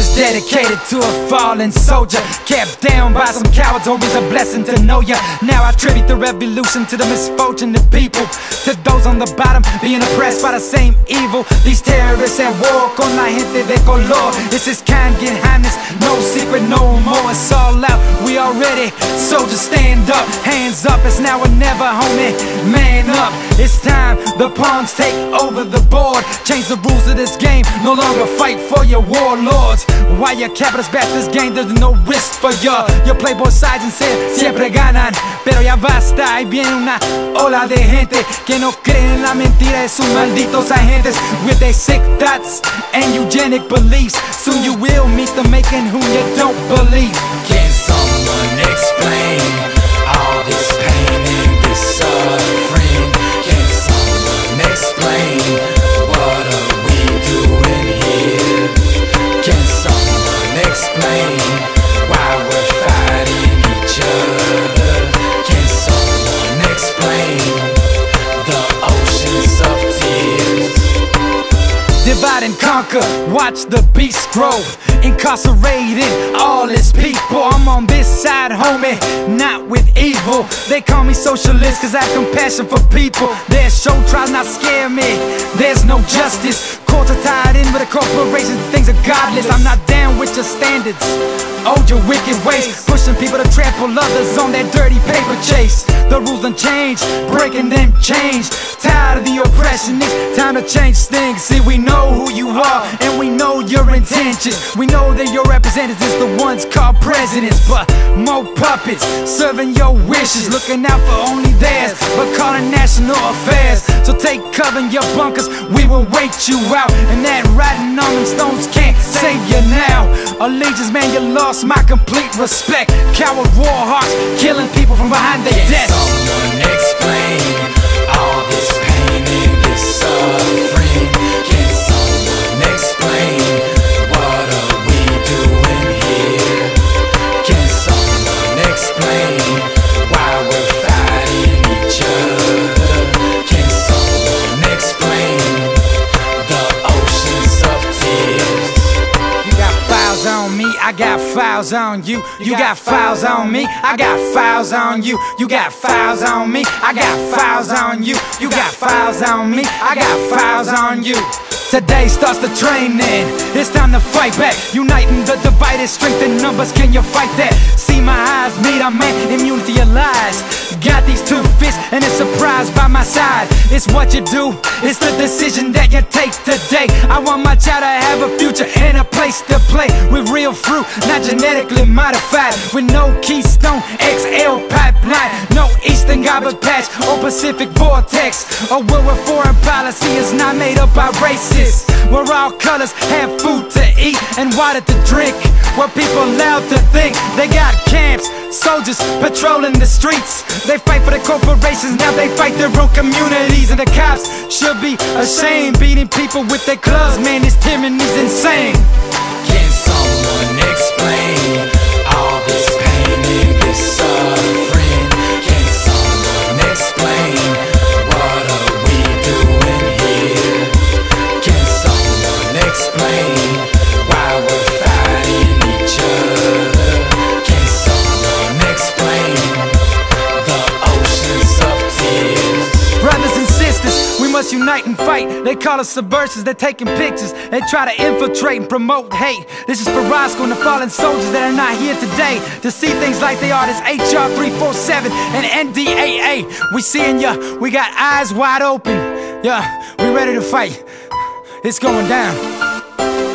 is dedicated to a fallen soldier. Kept down by some cowards, always a blessing to know ya. Now I tribute the revolution to the misfortune of people. To those on the bottom being oppressed by the same evil. These terrorists at war con la gente de color. It's this kind get highness, no secret no more. It's all out, we all ready. Soldiers stand up, hands up, it's now or never, homie. Man up, it's time the pawns take over the board. Change the rules of this game, no longer fight for your warlords. Why your capitalists back this game, there's no risk for ya. Your playboy sides and say siempre ganan. Pero ya basta, ahí viene una ola de gente que no creen en la mentira de sus malditos agentes. With their sick thoughts and eugenic beliefs. Soon you will meet the making whom you don't believe. Can someone explain Divide and conquer, watch the beast grow. Incarcerating all its people. I'm on this side, homie, not with evil. They call me socialist cause I have compassion for people. Their show tries not scare me. There's no justice. Are tied in with the corporations, things are godless. I'm not down with your standards. Hold your wicked ways, pushing people to trample others on that dirty paper chase. The rules done breaking them chains. Tired of the oppression, it's time to change things. See, we know who you are, and we know your intentions. We know that your representatives, the ones called presidents, but more puppets serving your wishes, looking out for only theirs, but calling national affairs. Take cover in your bunkers, we will wait you out, and that riding on them stones can't save you now. Allegiance, man, you lost my complete respect. Coward war hawks killing people from behind their Can someone explain got files on you. You got files on me, I got files on you. You got files on me, I got files on you. You got files on me, I got files on you. Today starts the training. It's time to fight back. Uniting the divided, strength in numbers. Can you fight that? See my eyes meet, I'm man, immunity of lies. Got these two fists and a surprise by my side. It's what you do, it's the decision that you take today. I want my child to have a future and a place to play with real fruit, not genetically modified. With no Keystone XL pipeline, no Eastern garbage patch or Pacific vortex. A world where foreign policy is not made up by racists. Where all colors have food to eat and water to drink. Where people allowed to think they got camps, soldiers patrolling the streets. They fight for the corporations, now they fight their own communities. And the cops should be ashamed, beating people with their clubs. Man, this tyranny's insane. Can someone explain unite and fight. They call us subversives, they're taking pictures. They try to infiltrate and promote hate. This is for Roscoe and the fallen soldiers that are not here today to see things like they are. This HR 347 and NDAA. We seeing ya, we got eyes wide open. Yeah, we ready to fight. It's going down.